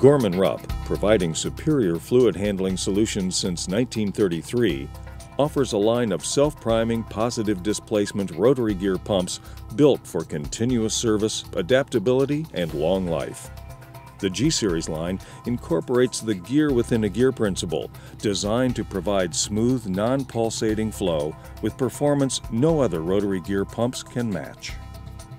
Gorman Rupp, providing superior fluid handling solutions since 1933, offers a line of self-priming positive displacement rotary gear pumps built for continuous service, adaptability, and long life. The G-Series line incorporates the gear within a gear principle, designed to provide smooth, non-pulsating flow with performance no other rotary gear pumps can match.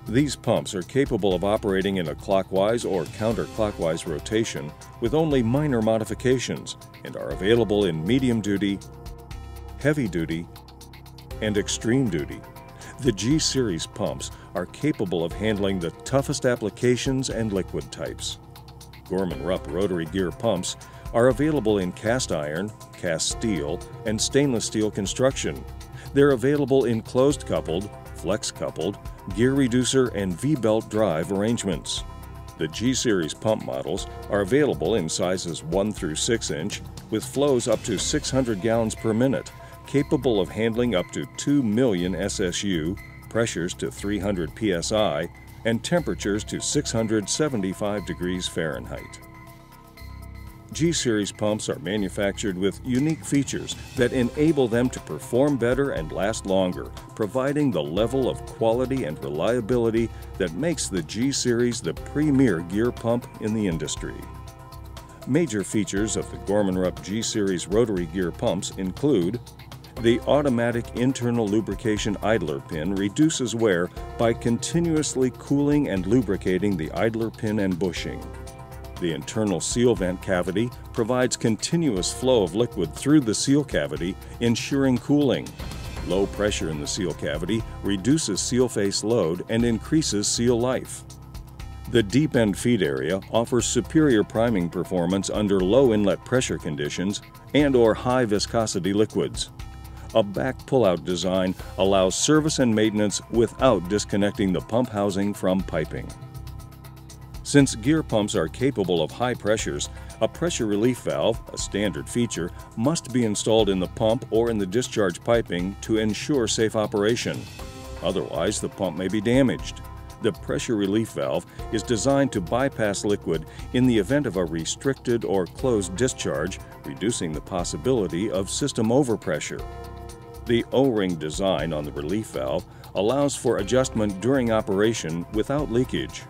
These pumps are capable of operating in a clockwise or counterclockwise rotation with only minor modifications and are available in medium duty, heavy duty, and extreme duty. The G Series pumps are capable of handling the toughest applications and liquid types. Gorman Rupp rotary gear pumps are available in cast iron, cast steel, and stainless steel construction. They're available in closed coupled, flex coupled, gear reducer, and V-belt drive arrangements. The G-Series pump models are available in sizes 1 through 6 inch with flows up to 600 gallons per minute, capable of handling up to 2 million SSU, pressures to 300 psi, and temperatures to 675 degrees Fahrenheit. G-Series pumps are manufactured with unique features that enable them to perform better and last longer, providing the level of quality and reliability that makes the G-Series the premier gear pump in the industry. Major features of the Gorman Rupp G-Series rotary gear pumps include the automatic internal lubrication idler pin reduces wear by continuously cooling and lubricating the idler pin and bushing. The internal seal vent cavity provides continuous flow of liquid through the seal cavity, ensuring cooling. Low pressure in the seal cavity reduces seal face load and increases seal life. The deep end feed area offers superior priming performance under low inlet pressure conditions and or high viscosity liquids. A back pullout design allows service and maintenance without disconnecting the pump housing from piping. Since gear pumps are capable of high pressures, a pressure relief valve, a standard feature, must be installed in the pump or in the discharge piping to ensure safe operation. Otherwise, the pump may be damaged. The pressure relief valve is designed to bypass liquid in the event of a restricted or closed discharge, reducing the possibility of system overpressure. The O-ring design on the relief valve allows for adjustment during operation without leakage.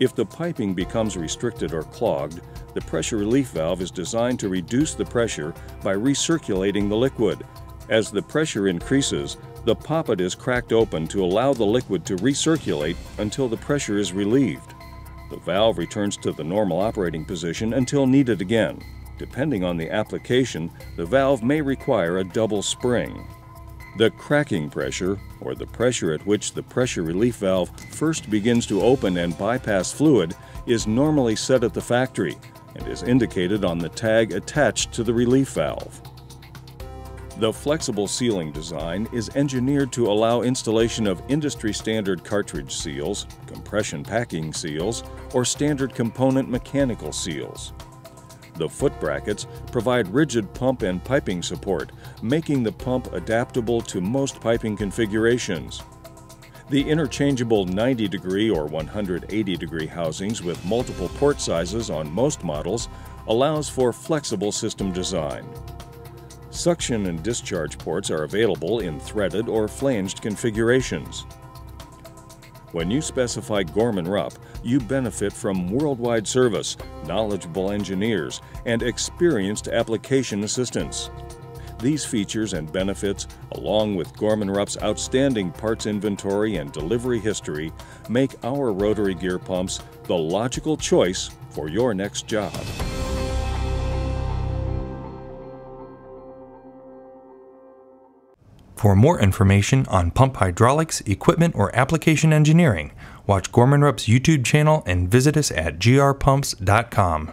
If the piping becomes restricted or clogged, the pressure relief valve is designed to reduce the pressure by recirculating the liquid. As the pressure increases, the poppet is cracked open to allow the liquid to recirculate until the pressure is relieved. The valve returns to the normal operating position until needed again. Depending on the application, the valve may require a double spring. The cracking pressure, or the pressure at which the pressure relief valve first begins to open and bypass fluid, is normally set at the factory and is indicated on the tag attached to the relief valve. The flexible sealing design is engineered to allow installation of industry standard cartridge seals, compression packing seals, or standard component mechanical seals. The foot brackets provide rigid pump and piping support, making the pump adaptable to most piping configurations. The interchangeable 90 degree or 180 degree housings with multiple port sizes on most models allows for flexible system design. Suction and discharge ports are available in threaded or flanged configurations. When you specify Gorman Rupp, you benefit from worldwide service, knowledgeable engineers, and experienced application assistance. These features and benefits, along with Gorman Rupp's outstanding parts inventory and delivery history, make our rotary gear pumps the logical choice for your next job. For more information on pump hydraulics, equipment, or application engineering, watch Gorman Rupp's YouTube channel and visit us at grpumps.com.